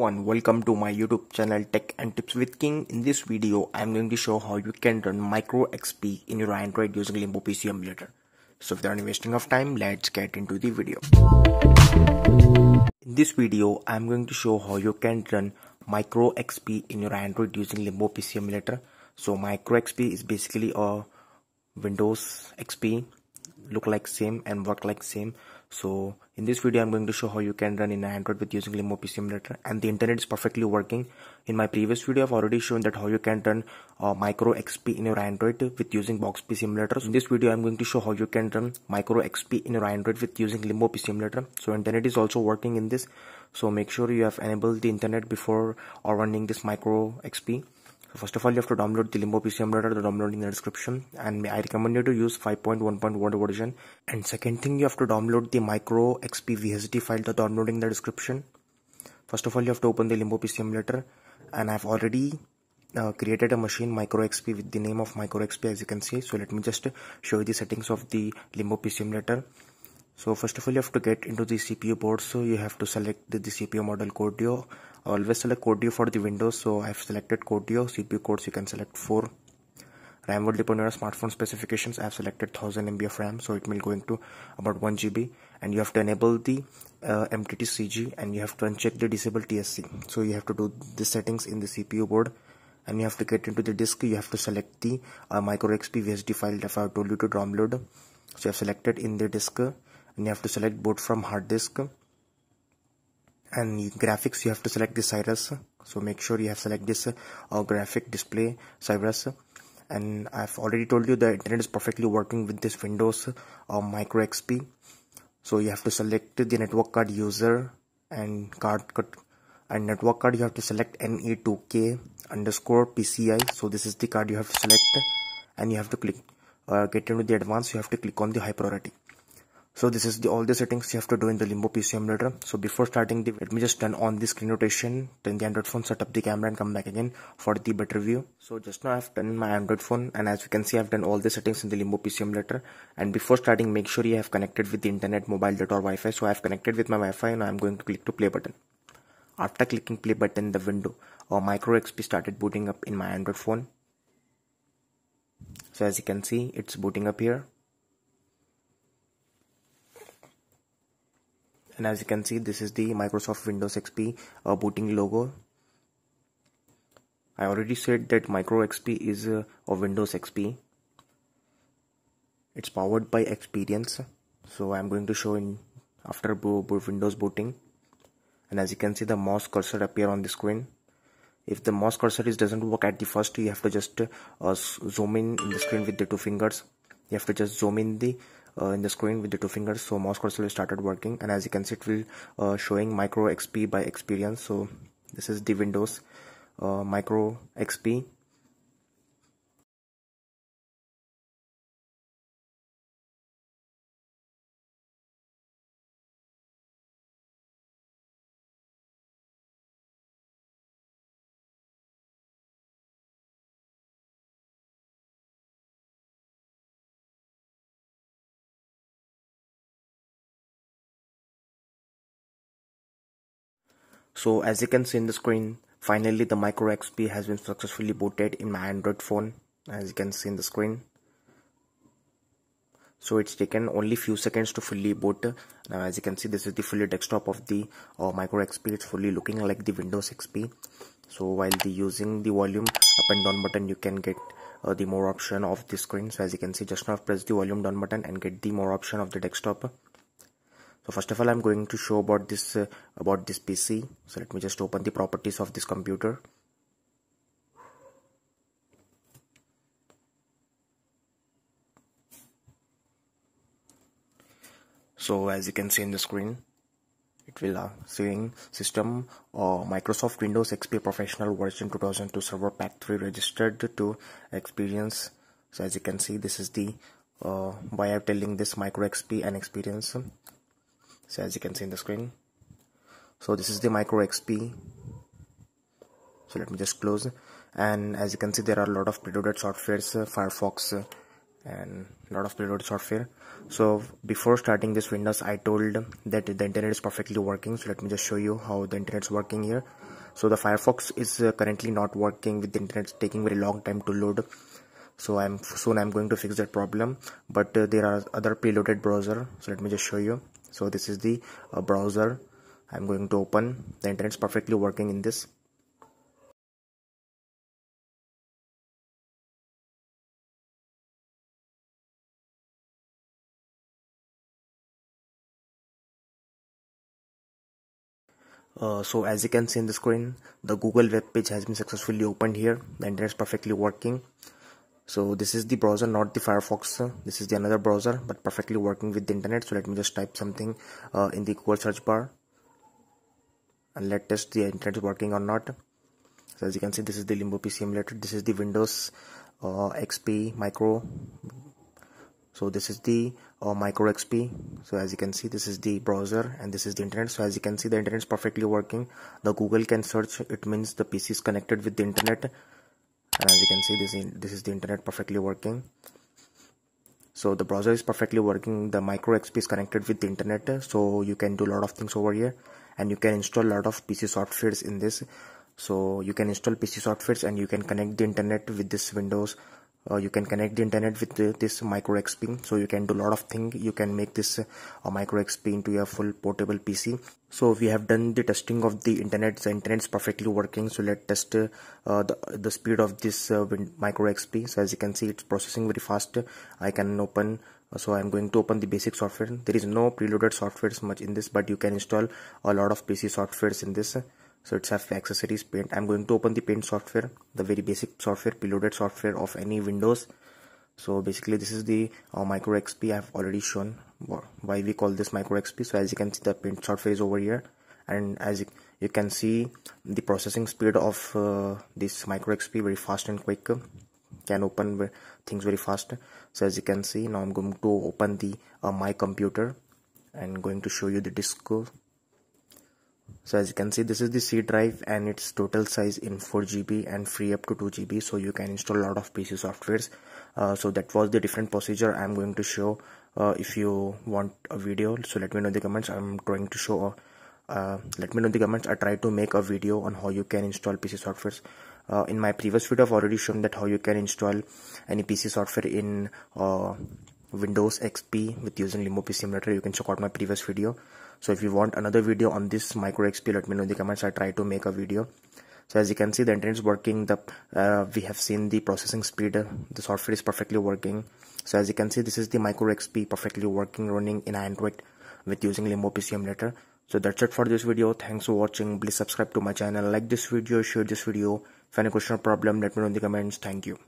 One, welcome to my YouTube channel Tech and Tips with King. In this video, I'm going to show how you can run Micro XP in your Android using Limbo PC emulator. So without any wasting of time, let's get into the video. In this video, I'm going to show how you can run Micro XP in your Android using Limbo PC emulator. So Micro XP is basically a Windows XP look like same and work like same so in this video i'm going to show how you can run in android with using limbo pc emulator. And the internet is perfectly working. In my previous video i've already shown that how you can run uh, micro xp in your android with using Bochs pc emulator. So in this video i'm going to show how you can run micro xp in your android with using limbo pc emulator. So internet is also working in this. So make sure you have enabled the internet before or running this micro xp first of all, you have to download the Limbo PC emulator, the download in the description. And I recommend you to use 5.1.1 version. And second thing, you have to download the micro XP VST file, the download in the description. First of all, you have to open the Limbo PC emulator. And I've already uh, created a machine micro xp with the name of micro xp as you can see so let me just show you the settings of the limbo pc emulator so first of all you have to get into the cpu board so you have to select the, the cpu model Core Duo always select Core Duo for the Windows so I've selected Core Duo CPU codes you can select 4 RAM will depend on your smartphone specifications. I have selected 1000 MB of RAM so it will go into about 1 GB and you have to enable the uh, and you have to uncheck the disable TSC so you have to do the settings in the CPU board and you have to get into the disk. You have to select the uh, micro XP VST file that I told you to download. So you have selected in the disk and you have to select boot from hard disk and graphics you have to select the Cirrus. So make sure you have select this uh, graphic display Cirrus. And I've already told you the internet is perfectly working with this Windows uh, Micro XP so you have to select the network card user and card cut and network card you have to select NE2K underscore PCI so this is the card you have to select and you have to click uh, get into the advanced you have to click on the high priority so this is the all the settings you have to do in the limbo pc emulator so before starting the let me just turn on the screen rotation turn the android phone set up the camera and come back again for the better view. So just now i've turned my android phone and as you can see i've done all the settings in the limbo pc emulator and before starting make sure you have connected with the internet mobile data or wi-fi. So i've connected with my wi-fi. And i'm going to click to play button. After clicking play button the window or micro xp started booting up in my android phone. So as you can see it's booting up here and as you can see this is the Microsoft Windows XP uh, booting logo. I already said that Micro XP is uh, a Windows XP it's powered by Experience. So I'm going to show in after Windows booting. And as you can see the mouse cursor appear on the screen. If the mouse cursor is doesn't work at the first you have to just uh, zoom in in the screen with the two fingers. You have to just zoom in the uh, in the screen with the two fingers. So mouse cursor started working. And as you can see it will uh, showing micro xp by experience. So this is the windows uh, micro xp So as you can see in the screen, finally the Micro XP has been successfully booted in my Android phone as you can see in the screen. So it's taken only few seconds to fully boot. Now as you can see this is the fully desktop of the uh, Micro XP. It's fully looking like the Windows XP. So while the using the volume up and down button you can get uh, the more option of the screen. So as you can see just now press the volume down button and get the more option of the desktop so first of all i'm going to show about this uh, about this pc so let me just open the properties of this computer. So as you can see in the screen it will uh, saying system uh, Microsoft Windows XP Professional version 2002 server pack 3 registered to experience. So as you can see this is the uh, why I'm telling this micro XP and experience so as you can see in the screen. So this is the micro xp so let me just close. And as you can see there are a lot of preloaded softwares uh, firefox uh, and a lot of preloaded software. So before starting this windows i told that the internet is perfectly working. So let me just show you how the internet's working here. So the firefox is uh, currently not working with the internet. Taking very long time to load. So i'm soon i'm going to fix that problem. But uh, there are other preloaded browser. So let me just show you so this is the uh, browser. I'm going to open. The internet's perfectly working in this. Uh, so as you can see in the screen the google web page has been successfully opened here. The internet is perfectly working so this is the browser not the firefox this is the another browser but perfectly working with the internet. So let me just type something uh, in the google search bar. And let test the internet is working or not. So as you can see this is the limbo pc emulator. This is the windows uh, xp micro. So this is the uh, micro xp so as you can see this is the browser and this is the internet. So as you can see the internet is perfectly working. The google can search. It means the pc is connected with the internet and as you can see this is this is the internet perfectly working. So the browser is perfectly working. The micro xp is connected with the internet so you can do a lot of things over here. And you can install a lot of pc softwares in this. So you can install pc softwares and you can connect the internet with this windows uh, you can connect the internet with the, this micro xp so you can do a lot of things you can make this uh, micro xp into a full portable pc so we have done the testing of the internet. The internet is perfectly working so let's test uh, the, the speed of this uh, micro xp so as you can see it's processing very fast. I can open uh, so i'm going to open the basic software. There is no preloaded softwares much in this but you can install a lot of pc softwares in this so it's have accessories paint. I'm going to open the paint software the very basic software preloaded software of any windows. So basically this is the uh, micro xp i've already shown why we call this micro xp so as you can see the paint software is over here. And as you, you can see the processing speed of uh, this micro xp very fast and quick. Can open things very fast. So as you can see now i'm going to open the uh, my computer and going to show you the disk so as you can see this is the C drive and its total size in 4 GB and free up to 2 GB so you can install a lot of PC softwares. Uh, so that was the different procedure I'm going to show uh, if you want a video. So let me know in the comments. I'm trying to show uh, let me know in the comments. I try to make a video on how you can install PC softwares. Uh, in my previous video I've already shown that how you can install any PC software in uh, Windows XP with using Limbo PC Emulator you can check out my previous video so if you want another video on this micro xp let me know in the comments. I try to make a video. So as you can see the internet is working. The uh, we have seen the processing speed. The software is perfectly working. So as you can see this is the micro xp perfectly working running in android with using limbo pc emulator. So that's it for this video. Thanks for watching. Please subscribe to my channel. Like this video. Share this video. If any question or problem let me know in the comments. Thank you